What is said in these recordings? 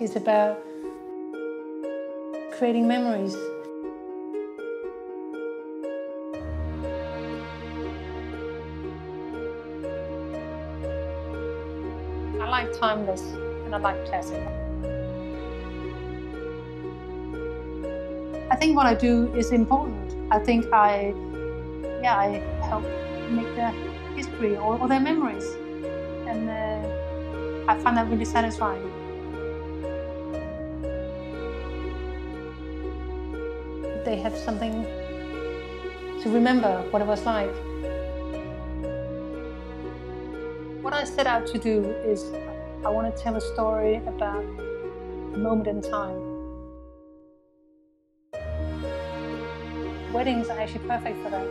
is about creating memories. I like timeless and I like classic. I think what I do is important. I think I, yeah, I help make their history or, or their memories, and uh, I find that really satisfying. They have something to remember what it was like. What I set out to do is I want to tell a story about a moment in time. Weddings are actually perfect for that.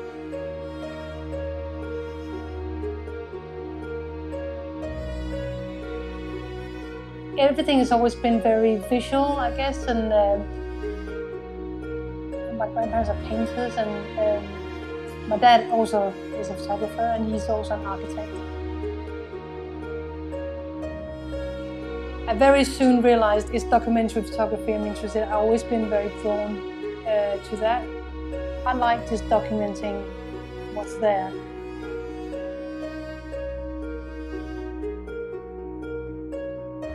Everything has always been very visual, I guess, and uh, my grandparents are painters, and um, my dad also is a photographer, and he's also an architect. I very soon realized it's documentary photography I'm interested. I've always been very drawn uh, to that. I like just documenting what's there.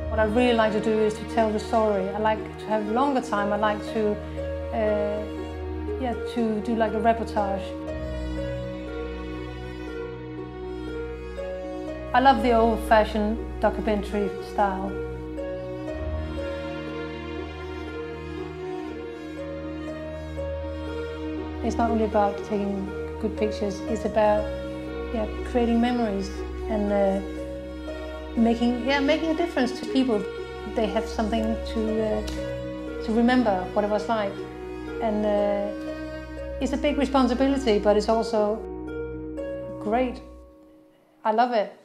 What I really like to do is to tell the story. I like to have longer time. I like to, yeah, to do like a reportage. I love the old-fashioned documentary style. It's not only about taking good pictures, it's about yeah, creating memories and uh, making, yeah, making a difference to people. They have something to, uh, to remember what it was like. And uh, it's a big responsibility, but it's also great. I love it.